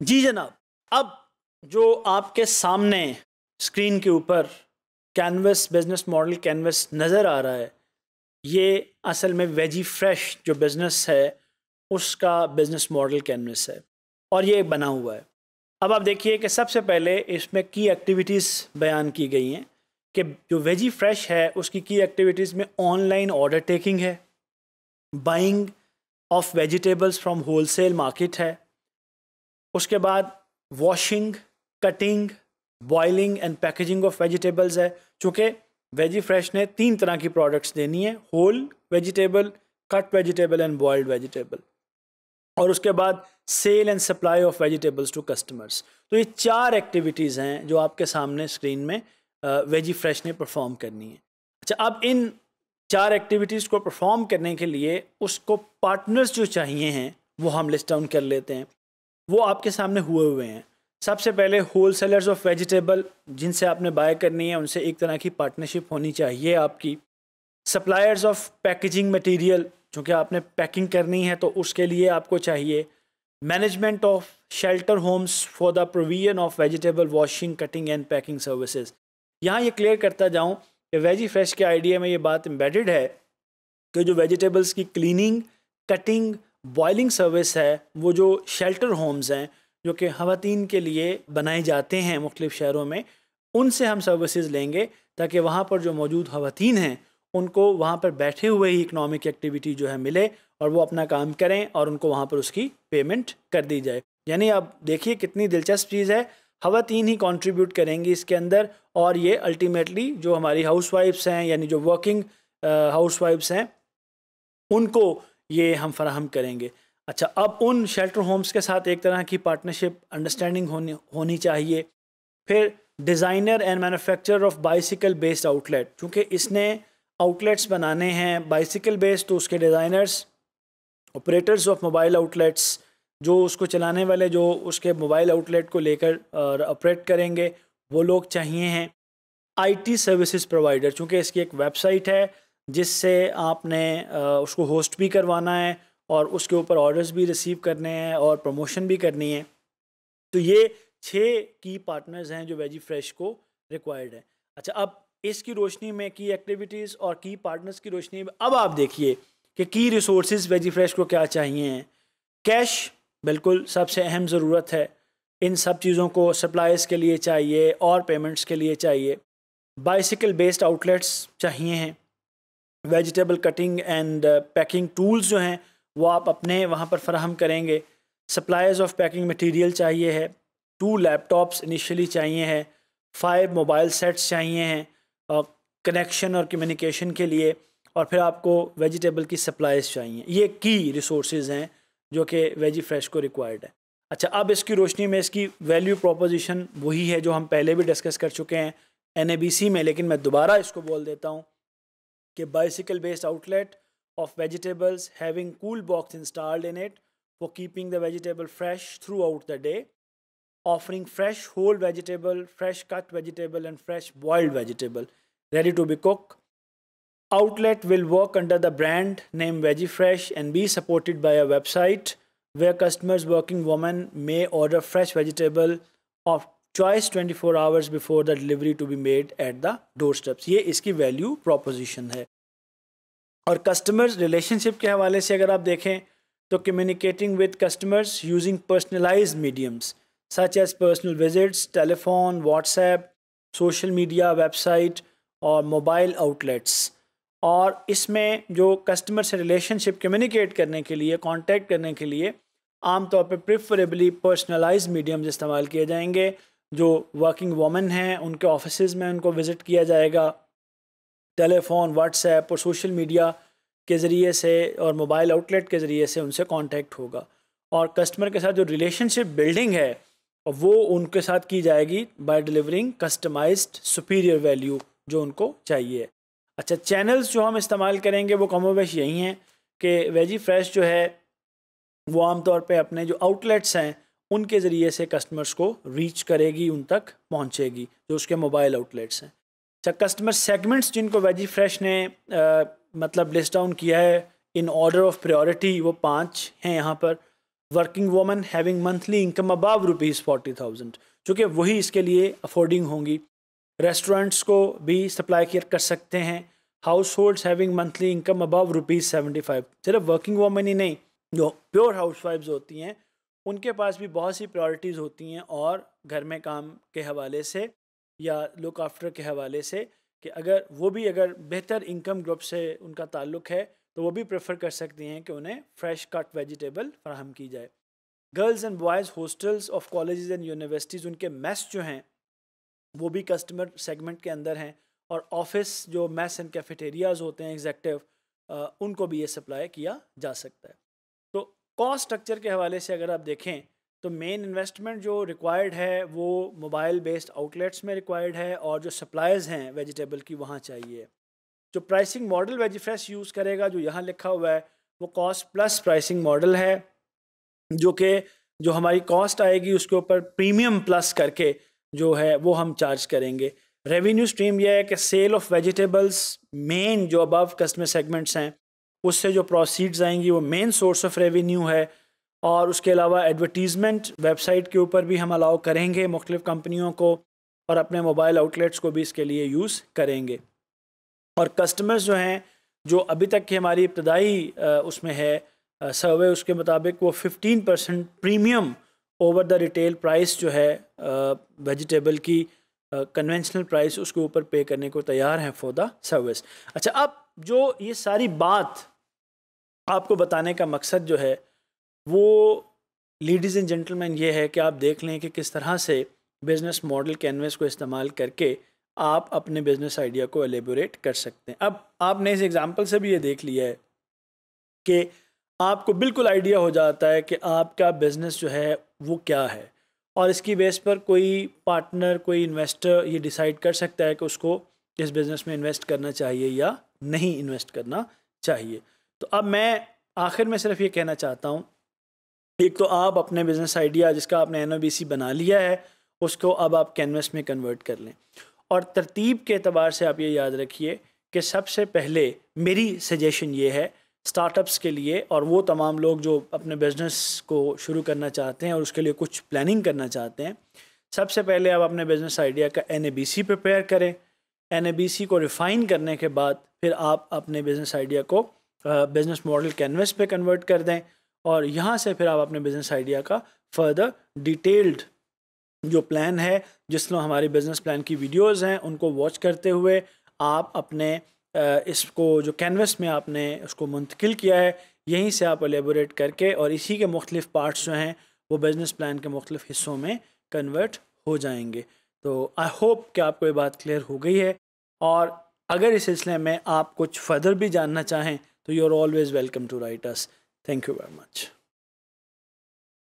जी जनाब, अब जो आपके सामने स्क्रीन के ऊपर कैनवस बिज़नेस मॉडल कैनवस नज़र आ रहा है, ये असल में वेजी फ्रेश जो बिज़नेस है, उसका बिज़नेस मॉडल कैनवस है और ये बना हुआ है। अब आप देखिए कि सबसे पहले इसमें की एक्टिविटीज़ बयान की गई हैं कि जो वेजी फ्रेश है, उसकी की एक्टिविटीज़ में ऑनलाइन ऑर्डर टेकिंग है buying of vegetables from wholesale market है उसके बाद washing cutting boiling and packaging of vegetables है। चूँकि वेजी फ्रेश ने तीन तरह की प्रोडक्ट्स देनी है whole vegetable cut vegetable and boiled vegetable और उसके बाद sale and supply of vegetables to customers तो ये चार एक्टिविटीज़ हैं जो आपके सामने स्क्रीन में वेजी फ्रेश ने परफॉर्म करनी है। अच्छा अब इन चार एक्टिविटीज़ को परफॉर्म करने के लिए उसको पार्टनर्स जो चाहिए हैं, वो हम लिस्ट डाउन कर लेते हैं। वो आपके सामने हुए हुए हैं। सबसे पहले होल सेलर्स ऑफ़ वेजिटेबल जिनसे आपने बाय करनी है, उनसे एक तरह की पार्टनरशिप होनी चाहिए आपकी। सप्लायर्स ऑफ़ पैकेजिंग मटेरियल चूँकि आपने पैकिंग करनी है तो उसके लिए आपको चाहिए। Management of shelter homes for the provision of vegetable washing cutting and packing services यहाँ ये क्लियर करता जाऊँ कि वेजी फ्रेश के आइडिया में ये बात एम्बेडेड है कि जो वेजिटेबल्स की क्लीनिंग कटिंग बॉयलिंग सर्विस है, वो जो शेल्टर होम्स हैं, जो कि ख़वान के लिए बनाए जाते हैं मुख्तलिफ़ शहरों में, उनसे हम सर्विसेज़ लेंगे ताकि वहाँ पर जो मौजूद ख़वान हैं, उनको वहाँ पर बैठे हुए ही इकनॉमिक एक्टिविटी जो है मिले और वो अपना काम करें और उनको वहाँ पर उसकी पेमेंट कर दी जाए। यानी आप देखिए कितनी दिलचस्प चीज़ है ख़वान ही कंट्रीब्यूट करेंगी इसके अंदर और ये अल्टीमेटली जो हमारी हाउस वाइफ्स हैं, यानी जो वर्किंग हाउस वाइफ्स हैं, उनको ये हम फराहम करेंगे। अच्छा अब उन शेल्टर होम्स के साथ एक तरह की पार्टनरशिप अंडरस्टैंडिंग होनी होनी चाहिए। फिर designer and manufacturer of bicycle based outlet चूँकि इसने आउटलेट्स बनाने हैं बाइसिकल बेस्ड तो उसके designers operators of mobile outlets जो उसको चलाने वाले, जो उसके मोबाइल आउटलेट को लेकर ऑपरेट करेंगे, वो लोग चाहिए हैं। आईटी सर्विसेज़ प्रोवाइडर चूँकि इसकी एक वेबसाइट है जिससे आपने उसको होस्ट भी करवाना है और उसके ऊपर ऑर्डर्स भी रिसीव करने हैं और प्रमोशन भी करनी है। तो ये छः की पार्टनर्स हैं जो वेजी फ्रेश को रिक्वायर्ड है। अच्छा अब इसकी रोशनी में की एक्टिविटीज़ और की पार्टनर्स की रोशनी में, अब आप देखिए कि की रिसोर्स वेजी फ्रेश को क्या चाहिए हैं। कैश बिल्कुल सबसे अहम ज़रूरत है। इन सब चीज़ों को सप्लाइज़ के लिए चाहिए और पेमेंट्स के लिए चाहिए। बाइसिकल बेस्ड आउटलेट्स चाहिए हैं। Vegetable cutting and packing tools जो हैं, वो आप अपने वहाँ पर फराहम करेंगे। सप्लाईज़ ऑफ़ पैकिंग मटीरियल चाहिए है टू लैपटॉप्स इनिशियली चाहिए हैं फाइव मोबाइल सेट्स चाहिए हैं और कनेक्शन और कम्युनिकेशन के लिए, और फिर आपको वेजिटेबल की सप्लाइज चाहिए। ये की रिसोर्स हैं, जो कि वेजी फ्रेश को रिक्वायर्ड है। अच्छा अब इसकी रोशनी में इसकी वैल्यू प्रोपोजिशन वही है, जो हम पहले भी डिस्कस कर चुके हैं एनएबीसी में, लेकिन मैं दोबारा इसको बोल देता हूँ। a bicycle-based outlet of vegetables having cool box installed in it for keeping the vegetable fresh throughout the day, offering fresh whole vegetable, fresh cut vegetable and fresh boiled vegetable ready to be cooked. Outlet will work under the brand name VeggieFresh and be supported by a website where customers working women may order fresh vegetable of choice 24 before the delivery to be made at the doorsteps ये इसकी value proposition है। और customers relationship के हवाले से अगर आप देखें तो communicating with customers using personalise mediums such as personal visits telephone WhatsApp social media website और मोबाइल आउटलेट्स और इसमें जो कस्टमर से रिलेशनशिप कम्युनिकेट करने के लिए कांटेक्ट करने के लिए, आमतौर पर प्रिफरेबली पर्सनलाइज मीडियम्स इस्तेमाल किए जाएँगे। जो वर्किंग वूमेन हैं, उनके ऑफ़िस में उनको विज़िट किया जाएगा। टेलीफोन व्हाट्सएप और सोशल मीडिया के ज़रिए से और मोबाइल आउटलेट के ज़रिए से उनसे कांटेक्ट होगा। और कस्टमर के साथ जो रिलेशनशिप बिल्डिंग है, वो उनके साथ की जाएगी by delivering customised superior value जो उनको चाहिए। अच्छा चैनल्स जो हम इस्तेमाल करेंगे, वो कमोवेश यही हैं कि वेजी फ्रेश जो है, वो आमतौर पे अपने जो आउटलेट्स हैं उनके ज़रिए से कस्टमर्स को रीच करेगी उन तक पहुँचेगी जो उसके मोबाइल आउटलेट्स हैं। अच्छा कस्टमर सेगमेंट्स जिनको वेजी फ्रेश ने आ, मतलब लिस्ट डाउन किया है इन ऑर्डर ऑफ़ प्रायोरिटी वो पाँच हैं यहाँ पर। Working women having monthly income above rupees forty thousand चूँकि वही इसके लिए अफोर्डिंग होंगी। रेस्टोरेंट्स को भी सप्लाई किया कर सकते हैं। Households having monthly income above rupees seventy five सिर्फ़ वर्किंग वोमन ही नहीं जो प्योर हाउस वाइफ्स होती हैं उनके पास भी बहुत सी प्रायोरिटीज़ होती हैं और घर में काम के हवाले से या लुक आफ्टर के हवाले से कि अगर वो भी अगर बेहतर इनकम ग्रुप से उनका ताल्लुक है तो वो भी प्रेफर कर सकती हैं कि उन्हें फ़्रेश कट वेजिटेबल फ्राहम की जाए। Girls and boys hostels of college and universities उनके मेस जो हैं, वो भी कस्टमर सेगमेंट के अंदर हैं और ऑफ़िस जो मैस एंड कैफेटेरियाज़ होते हैं एग्जेक्टिव उनको भी ये सप्लाई किया जा सकता है। कॉस्ट स्ट्रक्चर के हवाले से अगर आप देखें तो मेन इन्वेस्टमेंट जो रिक्वायर्ड है, वो मोबाइल बेस्ड आउटलेट्स में रिक्वायर्ड है और जो सप्लाइज हैं वेजिटेबल की, वहाँ चाहिए। जो प्राइसिंग मॉडल वेजीफ्रेश यूज़ करेगा, जो यहाँ लिखा हुआ है, वो कॉस्ट प्लस प्राइसिंग मॉडल है, जो कि जो हमारी कॉस्ट आएगी, उसके ऊपर प्रीमियम प्लस करके जो है, वो हम चार्ज करेंगे। रेवेन्यू स्ट्रीम यह है कि सेल ऑफ़ वेजिटेबल्स मेन जो अबव कस्टमर सेगमेंट्स हैं उससे जो प्रोसीड्स आएँगी वो मेन सोर्स ऑफ़ रेवेन्यू है और उसके अलावा एडवर्टीज़मेंट वेबसाइट के ऊपर भी हम अलाउ करेंगे, मुख्तलिफ़ कंपनियों को और अपने मोबाइल आउटलेट्स को भी इसके लिए यूज़ करेंगे। और कस्टमर्स जो हैं, जो अभी तक की हमारी इब्तदाई उसमें है सर्वे उसके मुताबिक वो 15 percent premium over the retail price जो है वेजिटेबल की कन्वेंशनल प्राइस उसके ऊपर पे करने को तैयार हैं फॉर द सर्विस अच्छा अब जो ये सारी बात आपको बताने का मकसद जो है, वो लेडीज़ एंड जेंटलमैन ये है कि आप देख लें कि किस तरह से बिज़नेस मॉडल कैनवस को इस्तेमाल करके आप अपने बिज़नेस आइडिया को एलेबोरेट कर सकते हैं। अब आपने इस एग्ज़ाम्पल से भी ये देख लिया है कि आपको बिल्कुल आइडिया हो जाता है कि आपका बिज़नेस जो है, वो क्या है। और इसकी बेस पर कोई पार्टनर कोई इन्वेस्टर ये डिसाइड कर सकता है कि उसको इस बिज़नेस में इन्वेस्ट करना चाहिए या नहीं इन्वेस्ट करना चाहिए। तो अब मैं आखिर में सिर्फ़ ये कहना चाहता हूँ, एक तो आप अपने बिज़नेस आइडिया जिसका आपने एन बना लिया है, उसको अब आप कैनवस में कन्वर्ट कर लें। और तरतीब के अतबार से आप ये याद रखिए कि सबसे पहले मेरी सजेशन ये है स्टार्टअप्स के लिए और वो तमाम लोग जो अपने बिज़नेस को शुरू करना चाहते हैं और उसके लिए कुछ प्लानिंग करना चाहते हैं, सबसे पहले आप अपने बिज़नेस आइडिया का एन ए प्रिपेयर करें। एनएबीसी को रिफ़ाइन करने के बाद फिर आप अपने बिज़नेस आइडिया को बिज़नेस मॉडल कैनवस पे कन्वर्ट कर दें और यहाँ से फिर आप अपने बिज़नेस आइडिया का फर्दर डिटेल्ड जो प्लान है जिसमें हमारी बिज़नेस प्लान की वीडियोज़ हैं, उनको वॉच करते हुए आप अपने इसको जो कैनवस में आपने उसको मुंतकिल किया है, यहीं से आप एलेबोरेट करके और इसी के मुख्तलिफ़ पार्ट्स जो हैं, वो बिज़नेस प्लान के मुख्तलिफ़ हिस्सों में कन्वर्ट हो जाएँगे। तो आई होप कि आपको ये बात क्लियर हो गई है और अगर इस सिलसिले में आप कुछ फर्दर भी जानना चाहें तो you are always welcome to writers thank you very much